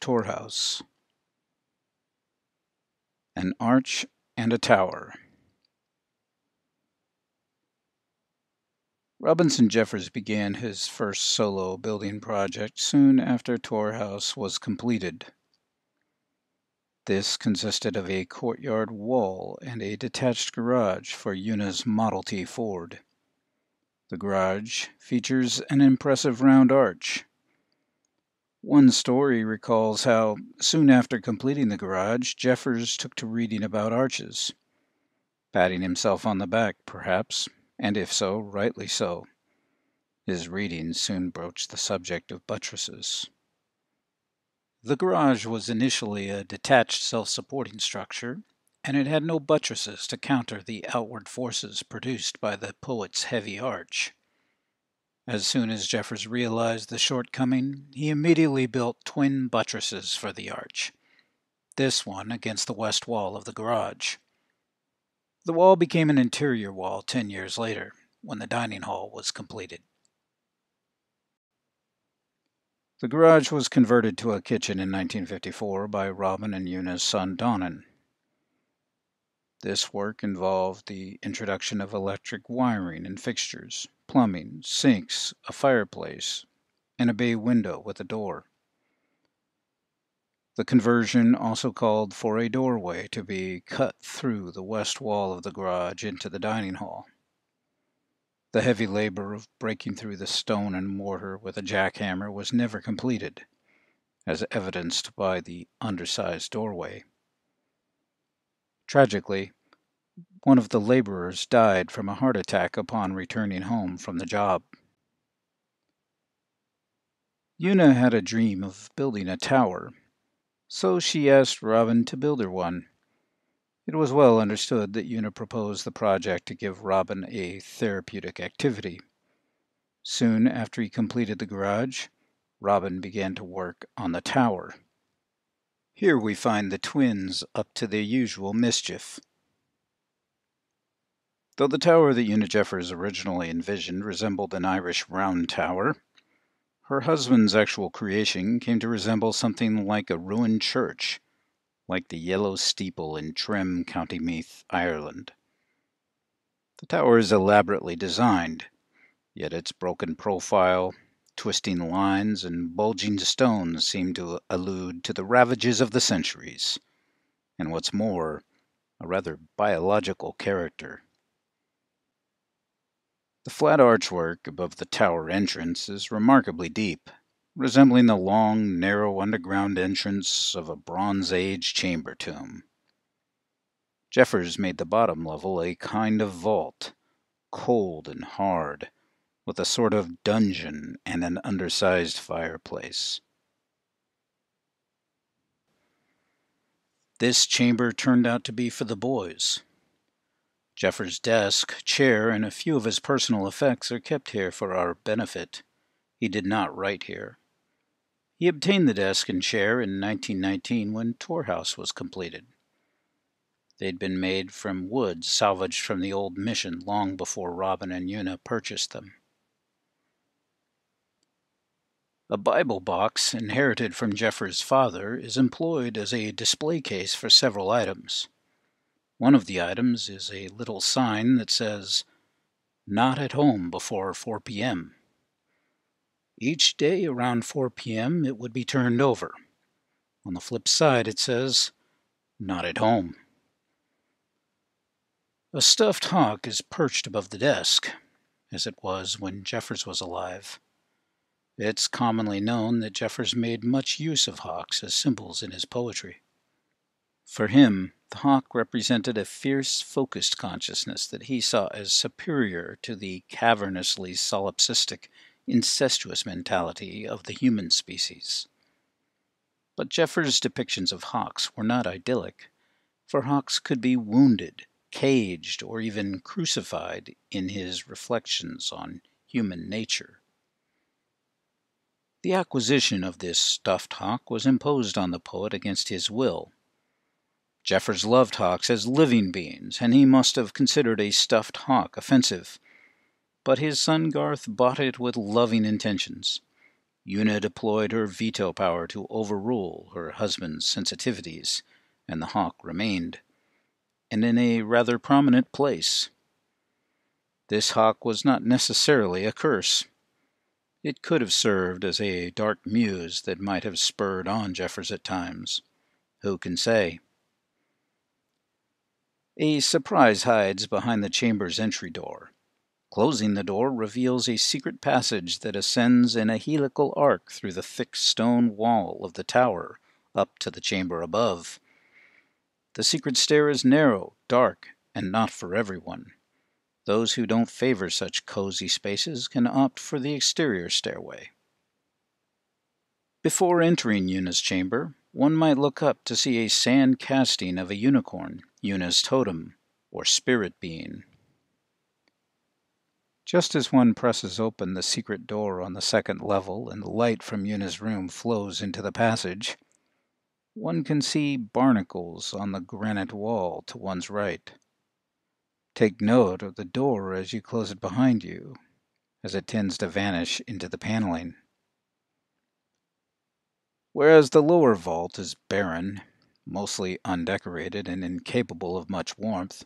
Tor House. An Arch and a Tower. Robinson Jeffers began his first solo building project soon after Tor House was completed. This consisted of a courtyard wall and a detached garage for Una's Model T Ford. The garage features an impressive round arch. One story recalls how, soon after completing the garage, Jeffers took to reading about arches. Patting himself on the back, perhaps, and if so, rightly so. His reading soon broached the subject of buttresses. The garage was initially a detached self-supporting structure, and it had no buttresses to counter the outward forces produced by the poet's heavy arch. As soon as Jeffers realized the shortcoming, he immediately built twin buttresses for the arch, this one against the west wall of the garage. The wall became an interior wall ten years later, when the dining hall was completed. The garage was converted to a kitchen in 1954 by Robin and Una's son Donnan. This work involved the introduction of electric wiring and fixtures, plumbing, sinks, a fireplace, and a bay window with a door. The conversion also called for a doorway to be cut through the west wall of the garage into the dining hall. The heavy labor of breaking through the stone and mortar with a jackhammer was never completed, as evidenced by the undersized doorway. Tragically, one of the laborers died from a heart attack upon returning home from the job. Una had a dream of building a tower so she asked Robin to build her one. It was well understood that Una proposed the project to give Robin a therapeutic activity. Soon after he completed the garage, Robin began to work on the tower. Here we find the twins up to their usual mischief. Though the tower that Una Jeffers originally envisioned resembled an Irish round tower, her husband's actual creation came to resemble something like a ruined church, like the yellow steeple in Trim, County Meath, Ireland. The tower is elaborately designed, yet its broken profile, twisting lines, and bulging stones seem to allude to the ravages of the centuries, and what's more, a rather biological character. The flat archwork above the tower entrance is remarkably deep, resembling the long, narrow underground entrance of a Bronze Age chamber tomb. Jeffers made the bottom level a kind of vault, cold and hard, with a sort of dungeon and an undersized fireplace. This chamber turned out to be for the boys, Jeffers' desk, chair, and a few of his personal effects are kept here for our benefit. He did not write here. He obtained the desk and chair in 1919 when Tor House was completed. They'd been made from wood salvaged from the old mission long before Robin and Una purchased them. A Bible box inherited from Jeffers' father is employed as a display case for several items. One of the items is a little sign that says, Not at home before 4 p.m. Each day around 4 p.m. it would be turned over. On the flip side it says, Not at home. A stuffed hawk is perched above the desk, as it was when Jeffers was alive. It's commonly known that Jeffers made much use of hawks as symbols in his poetry. For him, the hawk represented a fierce, focused consciousness that he saw as superior to the cavernously solipsistic, incestuous mentality of the human species. But Jeffers' depictions of hawks were not idyllic, for hawks could be wounded, caged, or even crucified in his reflections on human nature. The acquisition of this stuffed hawk was imposed on the poet against his will Jeffers loved hawks as living beings, and he must have considered a stuffed hawk offensive. But his son Garth bought it with loving intentions. Una deployed her veto power to overrule her husband's sensitivities, and the hawk remained, and in a rather prominent place. This hawk was not necessarily a curse. It could have served as a dark muse that might have spurred on Jeffers at times. Who can say? A surprise hides behind the chamber's entry door. Closing the door reveals a secret passage that ascends in a helical arc through the thick stone wall of the tower up to the chamber above. The secret stair is narrow, dark, and not for everyone. Those who don't favor such cozy spaces can opt for the exterior stairway. Before entering Una's chamber, one might look up to see a sand casting of a unicorn, Una's totem, or spirit being. Just as one presses open the secret door on the second level and the light from Una's room flows into the passage, one can see barnacles on the granite wall to one's right. Take note of the door as you close it behind you, as it tends to vanish into the paneling. Whereas the lower vault is barren, mostly undecorated and incapable of much warmth,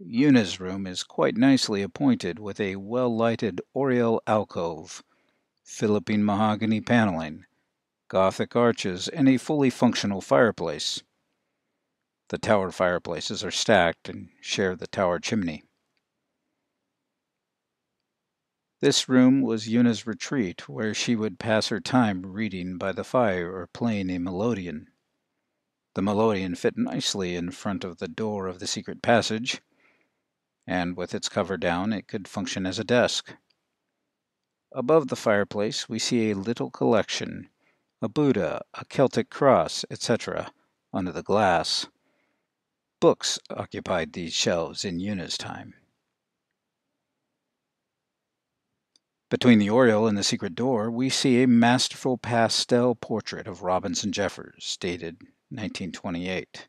Una's room is quite nicely appointed with a well lighted oriel alcove, Philippine mahogany paneling, Gothic arches, and a fully functional fireplace. The tower fireplaces are stacked and share the tower chimney. This room was Una's retreat, where she would pass her time reading by the fire or playing a melodeon. The melodeon fit nicely in front of the door of the secret passage, and with its cover down, it could function as a desk. Above the fireplace, we see a little collection a Buddha, a Celtic cross, etc., under the glass. Books occupied these shelves in Una's time. Between the oriel and the secret door, we see a masterful pastel portrait of Robinson Jeffers, dated 1928.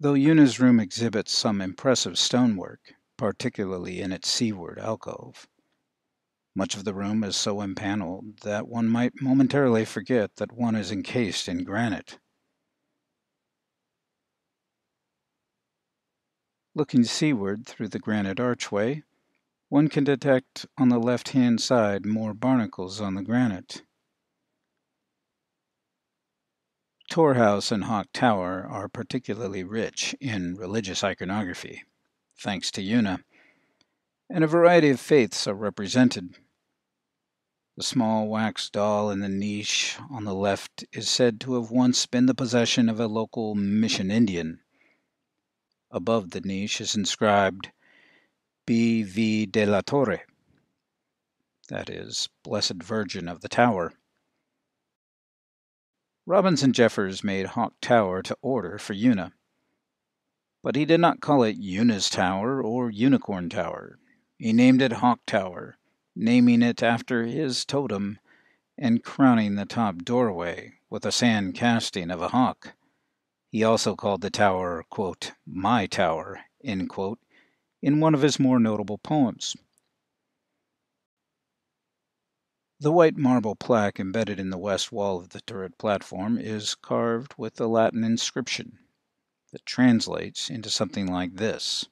Though Una's room exhibits some impressive stonework, particularly in its seaward alcove, much of the room is so empaneled that one might momentarily forget that one is encased in granite. Looking seaward through the granite archway, one can detect on the left hand side more barnacles on the granite. Tor House and Hawk Tower are particularly rich in religious iconography, thanks to Una, and a variety of faiths are represented. The small wax doll in the niche on the left is said to have once been the possession of a local mission Indian. Above the niche is inscribed B. V. de la Torre, that is, Blessed Virgin of the Tower. Robinson Jeffers made Hawk Tower to order for Una. But he did not call it Una's Tower or Unicorn Tower. He named it Hawk Tower, naming it after his totem and crowning the top doorway with a sand casting of a hawk. He also called the tower, quote, My Tower, quote, in one of his more notable poems. The white marble plaque embedded in the west wall of the turret platform is carved with a Latin inscription that translates into something like this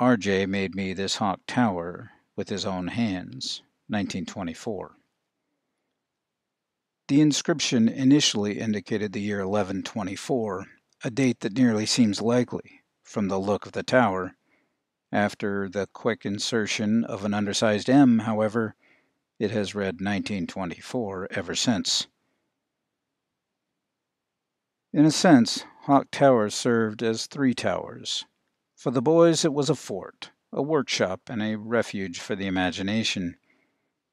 RJ made me this hawk tower with his own hands, 1924. The inscription initially indicated the year 1124, a date that nearly seems likely from the look of the tower. After the quick insertion of an undersized M, however, it has read 1924 ever since. In a sense, Hawk Tower served as three towers. For the boys, it was a fort, a workshop, and a refuge for the imagination.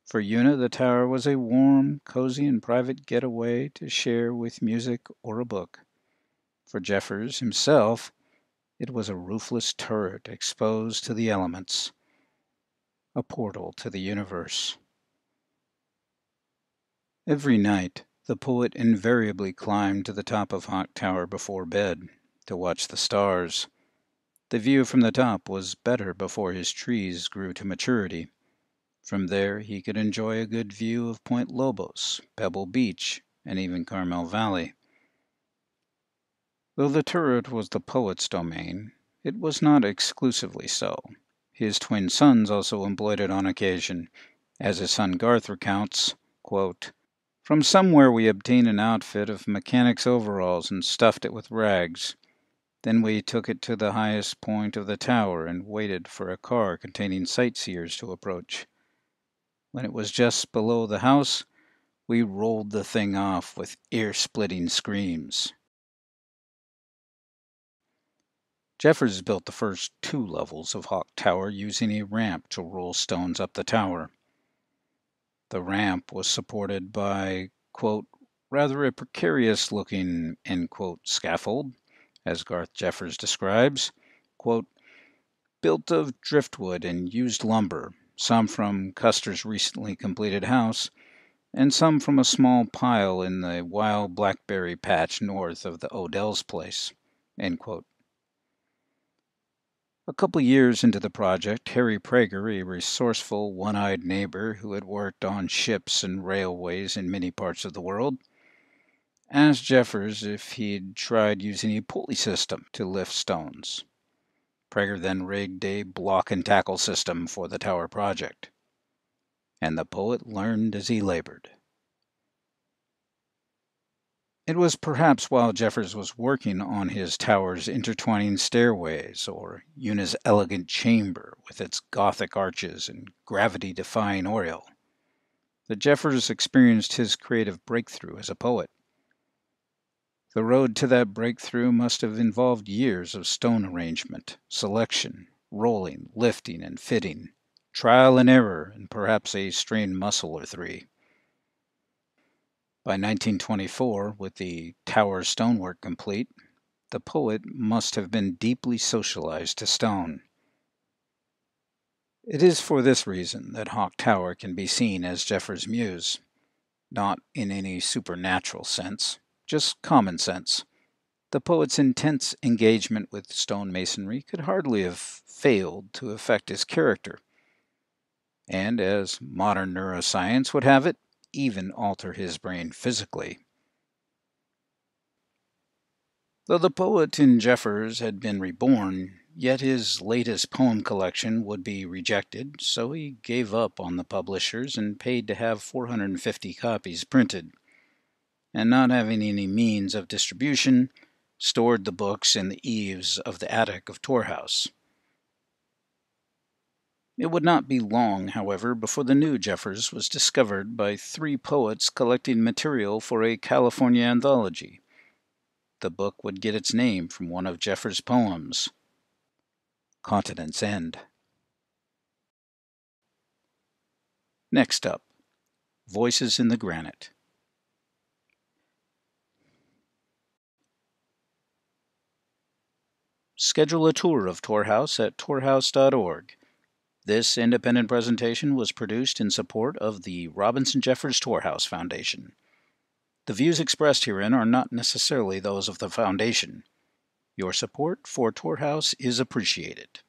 For Una, the tower was a warm, cozy, and private getaway to share with music or a book. For Jeffers himself, it was a roofless turret exposed to the elements, a portal to the universe. Every night, the poet invariably climbed to the top of Hawk Tower before bed to watch the stars. The view from the top was better before his trees grew to maturity. From there, he could enjoy a good view of Point Lobos, Pebble Beach, and even Carmel Valley. Though the turret was the poet's domain, it was not exclusively so. His twin sons also employed it on occasion, as his son Garth recounts, quote, From somewhere we obtained an outfit of mechanic's overalls and stuffed it with rags. Then we took it to the highest point of the tower and waited for a car containing sightseers to approach. When it was just below the house, we rolled the thing off with ear splitting screams. Jeffers built the first two levels of Hawk Tower using a ramp to roll stones up the tower. The ramp was supported by, quote, rather a precarious looking, end quote, scaffold, as Garth Jeffers describes, quote, built of driftwood and used lumber, some from Kuster's recently completed house, and some from a small pile in the wild blackberry patch north of the Odell's place. A couple years into the project, Harry Praeger, a resourceful, one eyed neighbor who had worked on ships and railways in many parts of the world, asked Jeffers if he'd tried using a pulley system to lift stones. Praeger then rigged a block and tackle system for the tower project. And the poet learned as he labored. It was perhaps while Jeffers was working on his tower's intertwining stairways, or Una's elegant chamber with its Gothic arches and gravity defying oriel, that Jeffers experienced his creative breakthrough as a poet. The road to that breakthrough must have involved years of stone arrangement, selection, rolling, lifting, and fitting, trial and error, and perhaps a strained muscle or three. By 1924, with the tower stonework complete, the poet must have been deeply socialized to stone. It is for this reason that Hawk Tower can be seen as Jeffers' muse, not in any supernatural sense, just common sense. The poet's intense engagement with stonemasonry could hardly have failed to affect his character, and as modern neuroscience would have it, even alter his brain physically. Though the poet in Jeffers had been reborn, yet his latest poem collection would be rejected, so he gave up on the publishers and paid to have 450 copies printed and not having any means of distribution, stored the books in the eaves of the attic of Tor House. It would not be long, however, before the new Jeffers was discovered by three poets collecting material for a California anthology. The book would get its name from one of Jeffers' poems, Continent's End. Next up, Voices in the Granite. Schedule a tour of Tor House at torhouse.org. This independent presentation was produced in support of the Robinson Jeffers Tor House Foundation. The views expressed herein are not necessarily those of the Foundation. Your support for Tor House is appreciated.